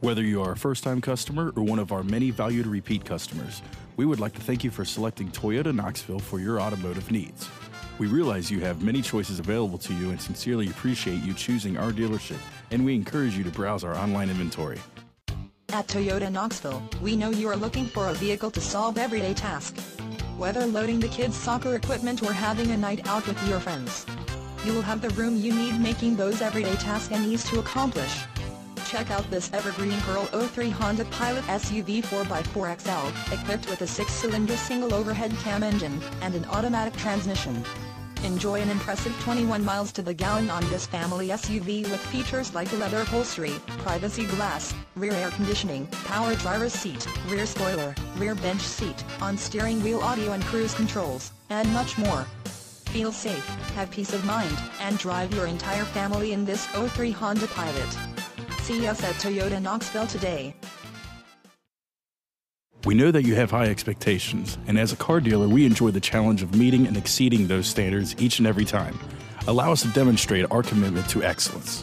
Whether you are a first time customer or one of our many valued repeat customers, we would like to thank you for selecting Toyota Knoxville for your automotive needs. We realize you have many choices available to you and sincerely appreciate you choosing our dealership, and we encourage you to browse our online inventory. At Toyota Knoxville, we know you are looking for a vehicle to solve everyday tasks. Whether loading the kids' soccer equipment or having a night out with your friends, you will have the room you need making those everyday tasks and ease to accomplish. Check out this evergreen Pearl 03 Honda Pilot SUV 4x4XL, equipped with a 6-cylinder single overhead cam engine, and an automatic transmission. Enjoy an impressive 21 miles to the gallon on this family SUV with features like leather upholstery, privacy glass, rear air conditioning, power driver's seat, rear spoiler, rear bench seat, on steering wheel audio and cruise controls, and much more. Feel safe, have peace of mind, and drive your entire family in this 03 Honda Pilot. See us at Toyota Knoxville today. We know that you have high expectations, and as a car dealer, we enjoy the challenge of meeting and exceeding those standards each and every time. Allow us to demonstrate our commitment to excellence.